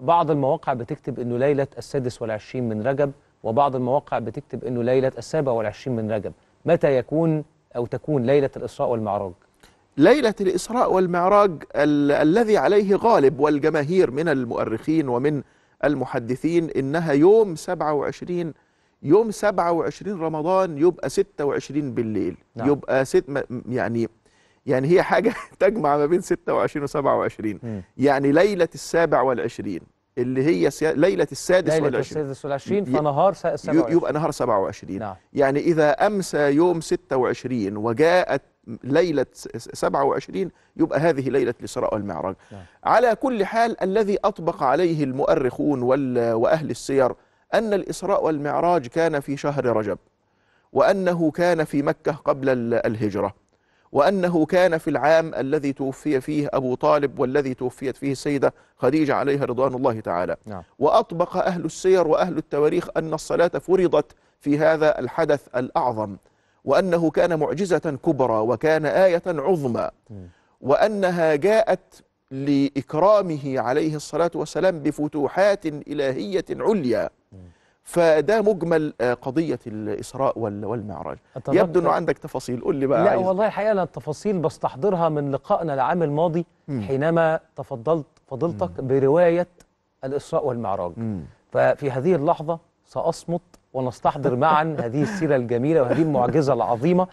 بعض المواقع بتكتب إنه ليلة السادس والعشرين من رجب وبعض المواقع بتكتب إنه ليلة السابع والعشرين من رجب. متى يكون أو تكون ليلة الإسراء والمعراج؟ ليلة الإسراء والمعراج ال الذي عليه غالب والجماهير من المؤرخين ومن المحدثين إنها يوم 27 يوم 27 رمضان يبقى 26 بالليل. نعم. يبقى ست يعني يعني هي حاجة تجمع ما بين 26 و 27 مم. يعني ليلة السابع والعشرين اللي هي سيا- ليلة السادس ليلة والعشرين. السادس والعشرين ي- فنهار س- ي- السابع والعشرين يبقى نهار 27 نعم. يعني إذا أمسى يوم 26 وجاءت ليلة س- س- 27 يبقى هذه ليلة الإسراء والمعراج نعم. على كل حال الذي أطبق عليه المؤرخون وال- وأهل السير أن الإسراء والمعراج كان في شهر رجب وأنه كان في مكة قبل ال- الهجرة. وأنه كان في العام الذي توفي فيه أبو طالب والذي توفيت فيه السيدة خديجة عليها رضوان الله تعالى. نعم. وأطبق أهل السير وأهل التواريخ أن الصلاة فرضت في هذا الحدث الأعظم وأنه كان معجزة كبرى وكان آية عظمى. وأنها جاءت لإكرامه عليه الصلاة والسلام بفتوحات إلهية عليا. فده مجمل آه، قضية الإسراء وال- والمعراج. يبدو أنه عندك تفاصيل. قول لي بقى لا عايز والله الحقيقة أنا التفاصيل بستحضرها من لقائنا العام الماضي مم. حينما تفضلت فضلتك برواية الإسراء والمعراج. مم. ففي هذه اللحظة سأصمت ونستحضر معا هذه السيرة الجميلة وهذه المعجزة العظيمة.